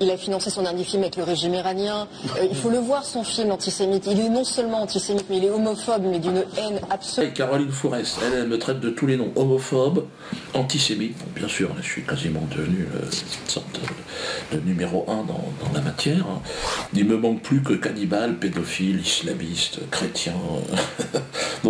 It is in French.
il, a financé son dernier film avec le régime iranien. Euh, il faut le voir, son film antisémite. Il est non seulement antisémite, mais il est homophobe, mais d'une haine absolue. Caroline Fourès, elle, me traite de tous les noms. Homophobe, antisémite. bien sûr, je suis quasiment devenu euh, une sorte de, numéro un dans, la matière. Hein. Il me manque plus que cannibale, pédophile, islamiste, chrétien. Euh,